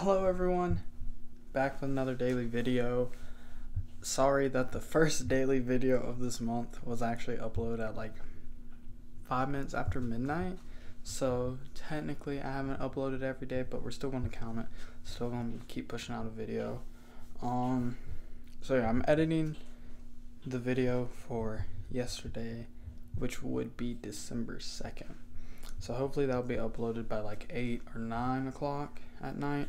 Hello everyone, back with another daily video. Sorry that the first daily video of this month was actually uploaded at like 5 minutes after midnight. So technically I haven't uploaded every day, but we're still going to count it. Still going to keep pushing out a video. Um so yeah, I'm editing the video for yesterday, which would be December 2nd. So hopefully that'll be uploaded by like 8 or 9 o'clock at night.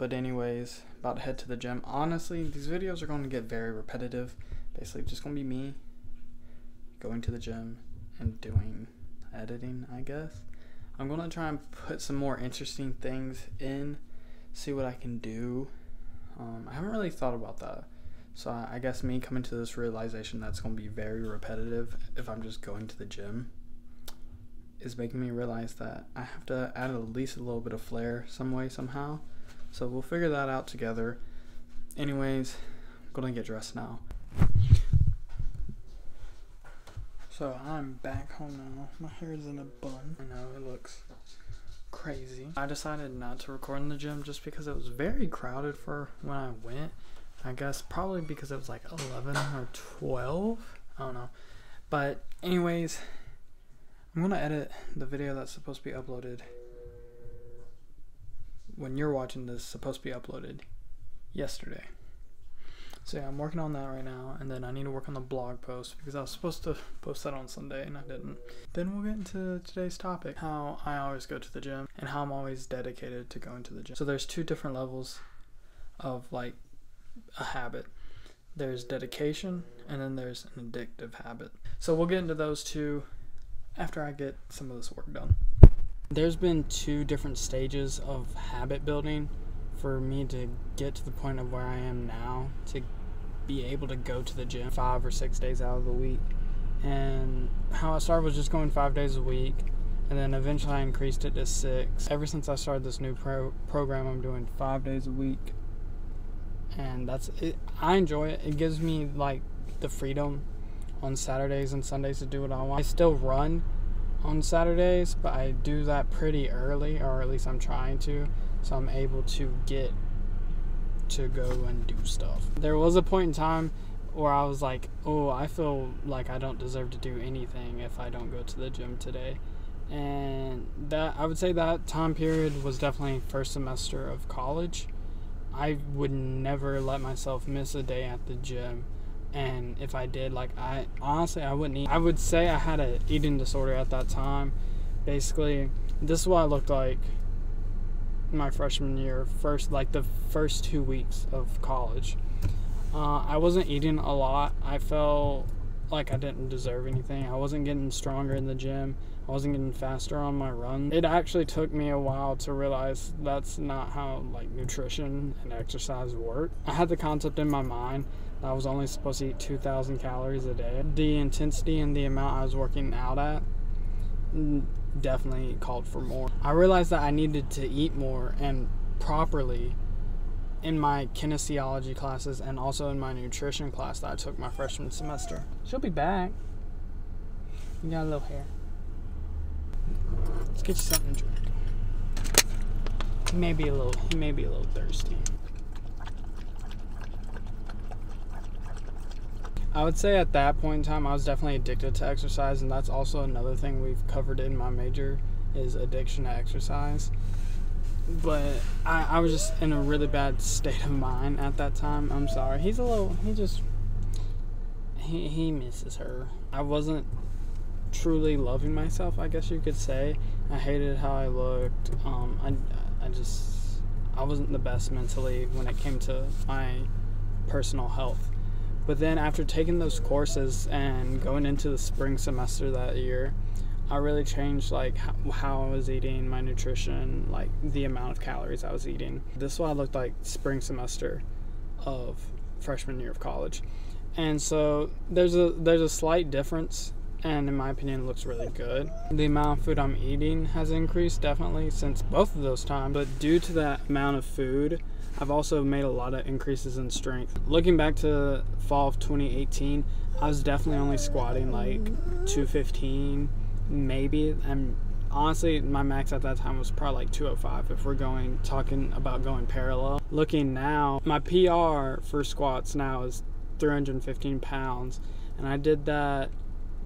But anyways, about to head to the gym. Honestly, these videos are going to get very repetitive. Basically, just going to be me going to the gym and doing editing, I guess. I'm going to try and put some more interesting things in, see what I can do. Um, I haven't really thought about that. So I guess me coming to this realization that's going to be very repetitive if I'm just going to the gym is making me realize that I have to add at least a little bit of flair some way somehow. So we'll figure that out together. Anyways, I'm gonna get dressed now. So I'm back home now. My hair is in a bun. I know it looks crazy. I decided not to record in the gym just because it was very crowded for when I went. I guess probably because it was like 11 or 12. I don't know. But anyways, I'm gonna edit the video that's supposed to be uploaded when you're watching this supposed to be uploaded yesterday. So yeah, I'm working on that right now, and then I need to work on the blog post because I was supposed to post that on Sunday and I didn't. Then we'll get into today's topic: how I always go to the gym and how I'm always dedicated to going to the gym. So there's two different levels of like a habit. There's dedication, and then there's an addictive habit. So we'll get into those two after I get some of this work done. There's been two different stages of habit building for me to get to the point of where I am now to be able to go to the gym five or six days out of the week. And how I started was just going five days a week, and then eventually I increased it to six. Ever since I started this new pro- program, I'm doing five days a week, and that's it. I enjoy it. It gives me like the freedom on Saturdays and Sundays to do what I want. I still run on Saturdays, but I do that pretty early, or at least I'm trying to, so I'm able to get to go and do stuff. There was a point in time where I was like, oh, I feel like I don't deserve to do anything if I don't go to the gym today. And that I would say that time period was definitely first semester of college. I would never let myself miss a day at the gym and if I did, like I honestly I wouldn't eat. I would say I had an eating disorder at that time. Basically, this is what I looked like my freshman year, first like the first two weeks of college. Uh, I wasn't eating a lot. I felt like I didn't deserve anything. I wasn't getting stronger in the gym. I wasn't getting faster on my run. It actually took me a while to realize that's not how like nutrition and exercise work. I had the concept in my mind I was only supposed to eat 2,000 calories a day. The intensity and the amount I was working out at mm, definitely called for more. I realized that I needed to eat more and properly in my kinesiology classes and also in my nutrition class that I took my freshman semester. She'll be back. You got a little hair. Let's get you something to drink. He may be a little he may be a little thirsty. I would say at that point in time, I was definitely addicted to exercise, and that's also another thing we've covered in my major is addiction to exercise. But I, I was just in a really bad state of mind at that time. I'm sorry. He's a little. He just. He he misses her. I wasn't truly loving myself. I guess you could say. I hated how I looked. Um, I I just. I wasn't the best mentally when it came to my personal health but then after taking those courses and going into the spring semester that year, I really changed like how, I was eating, my nutrition, like the amount of calories I was eating. This is what I looked like spring semester of freshman year of college. And so there's a there's a slight difference and in my opinion looks really good. The amount of food I'm eating has increased definitely since both of those times, but due to that amount of food, I've also made a lot of increases in strength. Looking back to fall of 2018, I was definitely only squatting like 215, maybe. And honestly, my max at that time was probably like 205 if we're going talking about going parallel. Looking now, my PR for squats now is 315 pounds, and I did that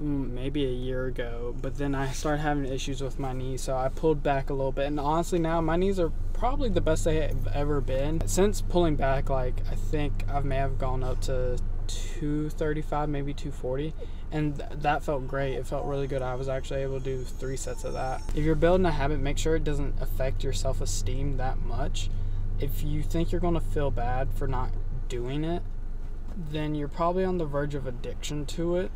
Mm, maybe a year ago, but then I started having issues with my knees, so I pulled back a little bit. And honestly, now my knees are probably the best they have ever been. Since pulling back, like I think I may have gone up to 235, maybe 240, and th- that felt great. It felt really good. I was actually able to do three sets of that. If you're building a habit, make sure it doesn't affect your self esteem that much. If you think you're going to feel bad for not doing it, then you're probably on the verge of addiction to it.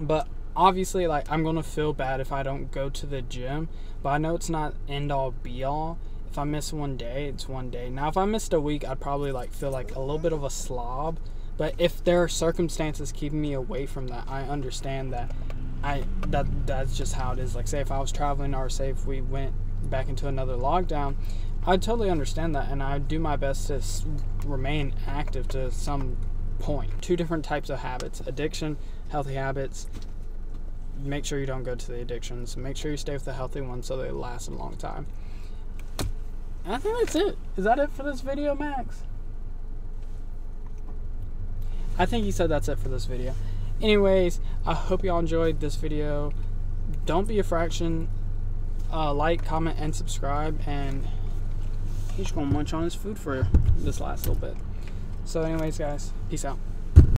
But obviously, like, I'm going to feel bad if I don't go to the gym, but I know it's not end all be all. If I miss one day, it's one day. Now, if I missed a week, I'd probably like feel like a little bit of a slob but if there are circumstances keeping me away from that, I understand that. I that that's just how it is. Like say if I was traveling or say if we went back into another lockdown, I totally understand that, and I do my best to remain active to some point. Two different types of habits: addiction, healthy habits. Make sure you don't go to the addictions. Make sure you stay with the healthy ones so they last a long time. And I think that's it. Is that it for this video, Max? I think he said that's it for this video. Anyways, I hope y'all enjoyed this video. Don't be a fraction. Uh, like, comment, and subscribe. And he's gonna munch on his food for this last little bit. So, anyways, guys, peace out.